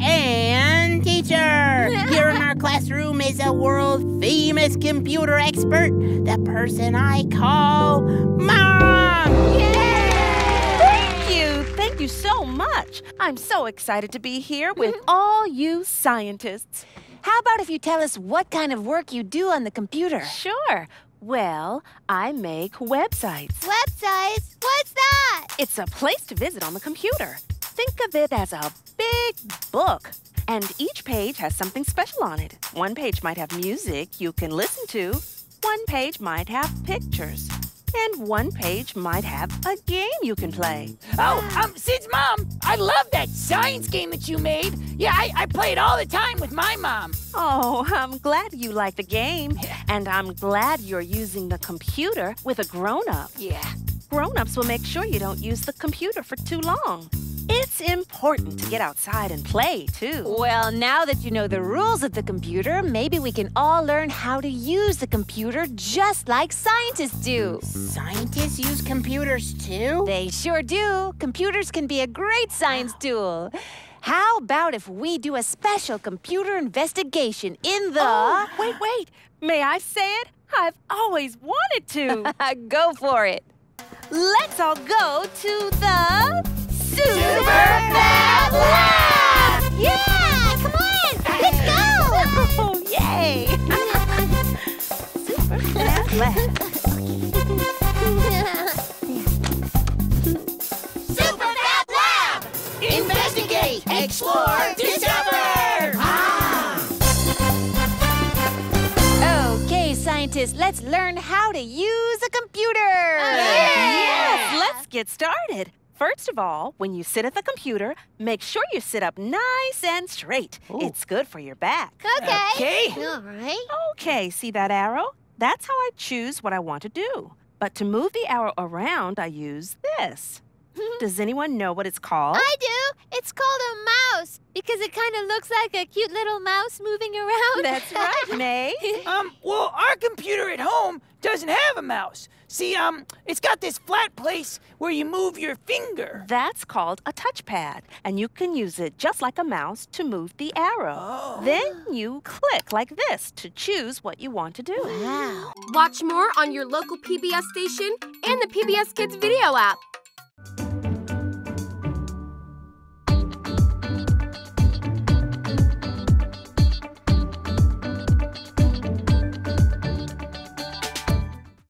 and teacher. Here in our classroom is a world famous computer expert, the person I call Mom. Thank you. Thank you so much. I'm so excited to be here with all you scientists. How about if you tell us what kind of work you do on the computer? Sure. Well, I make websites. Websites? What's that? It's a place to visit on the computer. Think of it as a big book. And each page has something special on it. One page might have music you can listen to. One page might have pictures. And one page might have a game you can play. Oh, um, Sid's mom, I love that science game that you made. Yeah, I, I play it all the time with my mom. Oh, I'm glad you like the game. And I'm glad you're using the computer with a grown up. Yeah. Grown ups will make sure you don't use the computer for too long. It's important to get outside and play, too. Well, now that you know the rules of the computer, maybe we can all learn how to use the computer just like scientists do. Scientists use computers too? They sure do. Computers can be a great science tool. How about if we do a special computer investigation in the. Oh, wait, wait. May I say it? I've always wanted to. Go for it. Let's all go to the Super Fab Lab. Super Fab Lab! Investigate, explore, discover! Okay, scientists, let's learn how to use a computer. Oh, yes, let's get started. First of all, when you sit at the computer, make sure you sit up nice and straight. It's good for your back. Okay. Okay. All right. Okay, see that arrow? That's how I choose what I want to do. But to move the arrow around, I use this. Does anyone know what it's called? I do. It's called a mouse because it kind of looks like a cute little mouse moving around. That's right, May. Um, well, our computer at home doesn't have a mouse. See, um, it's got this flat place where you move your finger. That's called a touchpad, and you can use it just like a mouse to move the arrow. Then you click like this to choose what you want to do. Wow. Watch more on your local PBS station and the PBS Kids video app.